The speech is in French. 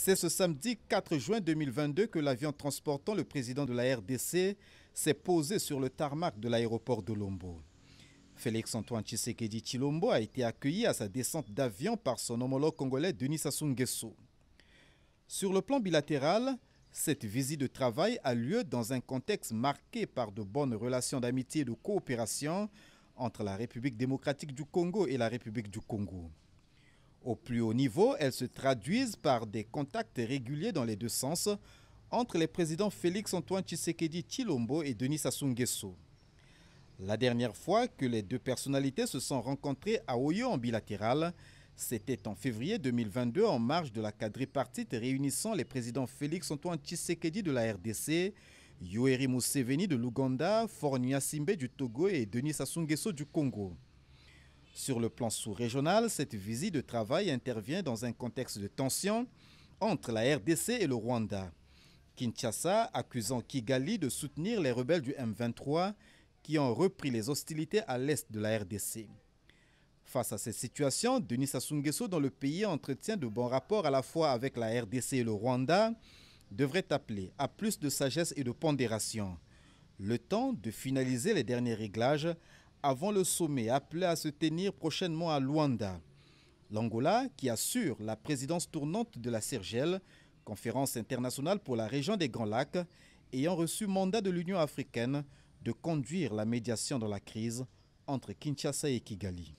C'est ce samedi 4 juin 2022 que l'avion transportant le président de la RDC s'est posé sur le tarmac de l'aéroport de Lombo. Félix-Antoine Tshisekedi Chilombo a été accueilli à sa descente d'avion par son homologue congolais Denis Sassou Nguesso. Sur le plan bilatéral, cette visite de travail a lieu dans un contexte marqué par de bonnes relations d'amitié et de coopération entre la République démocratique du Congo et la République du Congo. Au plus haut niveau, elles se traduisent par des contacts réguliers dans les deux sens entre les présidents Félix-Antoine Tshisekedi Chilombo et Denis Sassou Nguesso. La dernière fois que les deux personnalités se sont rencontrées à Oyo en bilatéral, c'était en février 2022 en marge de la quadripartite réunissant les présidents Félix-Antoine Tshisekedi de la RDC, Yoweri Museveni de l'Ouganda, Fornia Simbe du Togo et Denis Sassou Nguesso du Congo. Sur le plan sous-régional, cette visite de travail intervient dans un contexte de tension entre la RDC et le Rwanda. Kinshasa accusant Kigali de soutenir les rebelles du M23 qui ont repris les hostilités à l'est de la RDC. Face à cette situation, Denis Sassou Nguesso, dans le pays entretient de bons rapports à la fois avec la RDC et le Rwanda, devrait appeler à plus de sagesse et de pondération. Le temps de finaliser les derniers réglages avant le sommet appelé à se tenir prochainement à Luanda. L'Angola, qui assure la présidence tournante de la CIRGEL, conférence internationale pour la région des Grands Lacs, ayant reçu mandat de l'Union africaine de conduire la médiation dans la crise entre Kinshasa et Kigali.